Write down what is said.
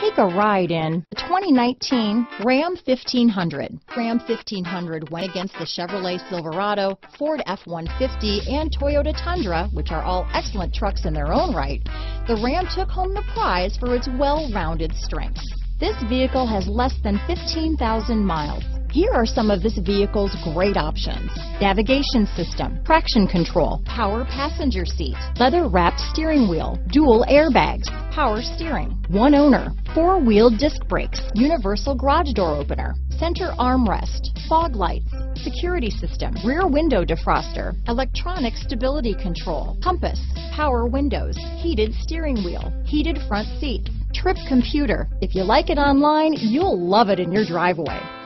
Take a ride in the 2019 Ram 1500. Ram 1500 went against the Chevrolet Silverado, Ford F-150, and Toyota Tundra, which are all excellent trucks in their own right. The Ram took home the prize for its well-rounded strengths. This vehicle has less than 15,000 miles. Here are some of this vehicle's great options. Navigation system, traction control, power passenger seat, leather wrapped steering wheel, dual airbags, power steering, one owner, four wheel disc brakes, universal garage door opener, center armrest, fog lights, security system, rear window defroster, electronic stability control, compass, power windows, heated steering wheel, heated front seats, trip computer. If you like it online, you'll love it in your driveway.